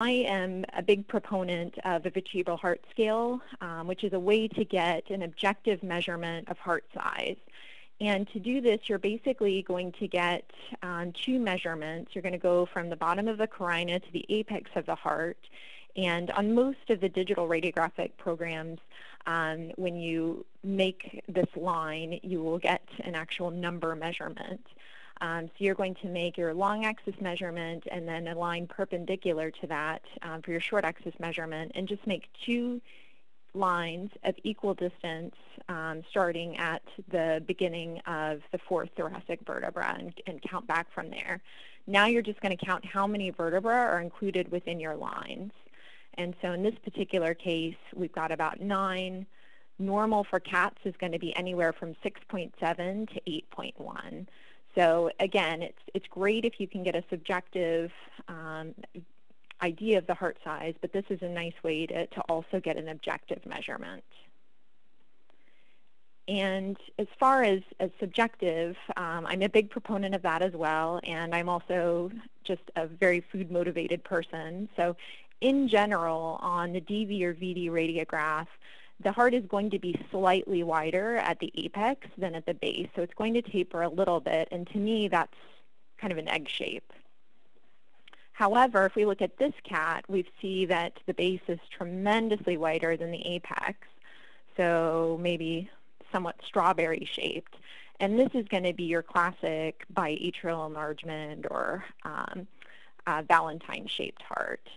I am a big proponent of a vertebral heart scale, um, which is a way to get an objective measurement of heart size. And to do this, you're basically going to get um, two measurements. You're going to go from the bottom of the carina to the apex of the heart. And on most of the digital radiographic programs, um, when you make this line, you will get an actual number measurement. Um, so you're going to make your long axis measurement and then a line perpendicular to that um, for your short axis measurement and just make two lines of equal distance um, starting at the beginning of the fourth thoracic vertebra and, and count back from there. Now you're just going to count how many vertebrae are included within your lines. And so in this particular case, we've got about nine. Normal for cats is going to be anywhere from 6.7 to 8.1. So again, it's, it's great if you can get a subjective um, idea of the heart size, but this is a nice way to, to also get an objective measurement. And as far as, as subjective, um, I'm a big proponent of that as well, and I'm also just a very food-motivated person. So in general, on the DV or VD radiograph, the heart is going to be slightly wider at the apex than at the base. So it's going to taper a little bit. And to me, that's kind of an egg shape. However, if we look at this cat, we see that the base is tremendously wider than the apex. So maybe somewhat strawberry shaped. And this is going to be your classic biatrial enlargement or um, uh, Valentine shaped heart.